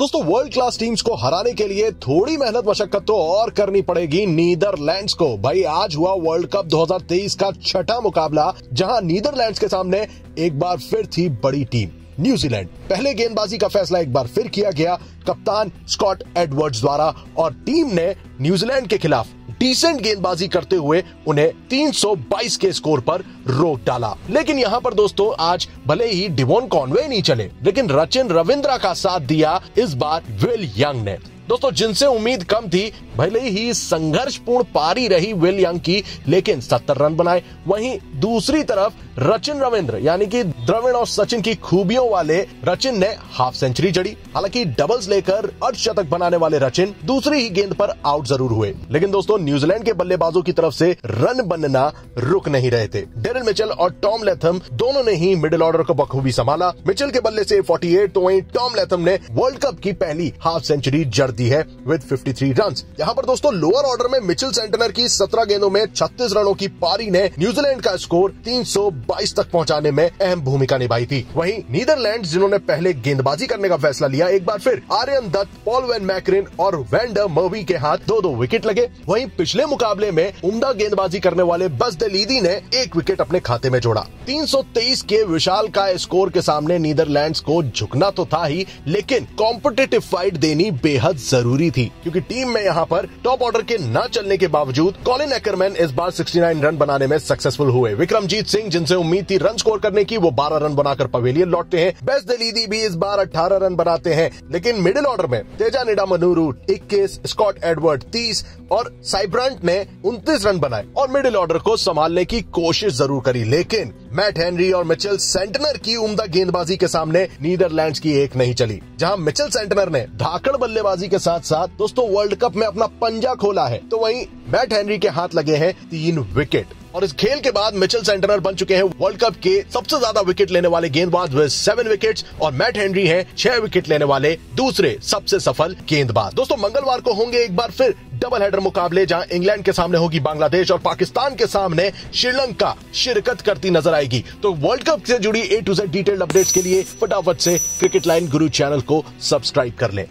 दोस्तों world class teams को हराने के लिए थोड़ी मेहनत, मशक्कत तो और करनी पड़ेगी नीदरलैंड्स को। भाई, आज हुआ वर्ल्ड कप 2023 का छठा मुकाबला, जहाँ नीदरलैंड्स के सामने एक बार फिर थी बड़ी टीम न्यूजीलैंड। पहले गेंदबाजी का फैसला एक बार फिर किया गया, कप्तान स्कॉट एडवर्ड्स द्वारा, और टीम ने न्यूजीलैंड के खिलाफ डिसेंट गेंदबाजी करते हुए उन्हें 322 के स्कोर पर रोक डाला। लेकिन यहाँ पर दोस्तों, आज भले ही डिवोन कॉनवे नहीं चले, लेकिन रचिन रविंद्रा का साथ दिया इस बार विल यंग ने। दोस्तों, जिनसे उम्मीद कम थी, भले ही संघर्षपूर्ण पारी रही विल यंग की, लेकिन सत्तर रन बनाए। वहीं दूसरी तरफ़ रचिन रविंद्र, यानी कि द्रविड़ और सचिन की खूबियों वाले रचिन ने हाफ़ सेंचुरी जड़ी। हालाँकि डबल्स लेकर अर्धशतक बनाने वाले रचिन दूसरी ही गेंद पर आउट ज़रूर हुए। लेकिन दोस्तों, न्यूजीलैंड के बल्लेबाजों की तरफ़ से रन बनना रुक नहीं रहे थे। डेरल मिचल और टॉम लेथम दोनों ने ही मिडिल ऑर्डर को बखूबी संभाला। मिचल के बल्ले से 48 तो वहीं टॉम लेथम ने वर्ल्ड कप की पहली हाफ़ सेंचुरी जड़ दी है विद 53 रन यहाँ पर दोस्तों लोअर ऑर्डर में मिचेल सेंटनर की 17 गेंदों में 36 रनों की पारी ने न्यूजीलैंड का स्कोर 322 तक पहुँचाने में अहम भूमिका निभाई थी। वहीं नीदरलैंड जिन्होंने पहले गेंदबाजी करने का फैसला लिया, एक बार फिर Aryan Dutt, Paul van Meekeren और वैंडर मर्वी के हाथ दो दो विकेट लगे। वहीं पिछले मुकाबले में उमदा गेंदबाजी करने वाले बस दलीदी ने एक विकेट अपने खाते में जोड़ा। 323 के विशाल का स्कोर के सामने नीदरलैंड को झुकना तो था ही, लेकिन कॉम्पिटेटिव फाइट देनी बेहद ज़रूरी थी, क्योंकि टीम में यहाँ पर टॉप ऑर्डर के न चलने के बावजूद कॉलिन एकरमैन इस बार 69 रन बनाने में सक्सेसफुल हुए। विक्रमजीत सिंह, जिनसे उम्मीद थी रन स्कोर करने की, वो 12 रन बनाकर पवेलियन लौटते हैं। बेस्ट दलीदी भी इस बार 18 रन बनाते हैं। लेकिन मिडिल ऑर्डर में तेजा निडा, मनूरू, इक्कीस, स्कॉट एडवर्ड, तीस और साइब्रांट ने उनतीस रन बनाए और मिडिल ऑर्डर को संभालने की कोशिश ज़रूर करी। लेकिन मैट हेनरी और मिचेल सेंटनर की उम्दा गेंदबाजी के सामने नीदरलैंड्स की एक नहीं चली, जहाँ मिचेल सेंटनर ने धाकड़ बल्लेबाजी के साथ साथ दोस्तों वर्ल्ड कप में अपना पंजा खोला है। तो वहीं मैट हेनरी के हाथ लगे हैं तीन विकेट। और इस खेल के बाद मिचेल सेंटनर बन चुके हैं वर्ल्ड कप के सबसे ज़्यादा विकेट लेने वाले गेंदबाज विद सेवन विकेट और मैट हेनरी हैं छह विकेट लेने वाले दूसरे सबसे सफल गेंदबाज। दोस्तों, मंगलवार को होंगे एक बार फिर डबल हेडर मुकाबले, जहाँ इंग्लैंड के सामने होगी बांग्लादेश और पाकिस्तान के सामने श्रीलंका शिरकत करती नज़र आएगी। तो वर्ल्ड कप से जुड़ी A to Z detailed updates के लिए फटाफट से क्रिकेट लाइन गुरु चैनल को सब्सक्राइब कर लें।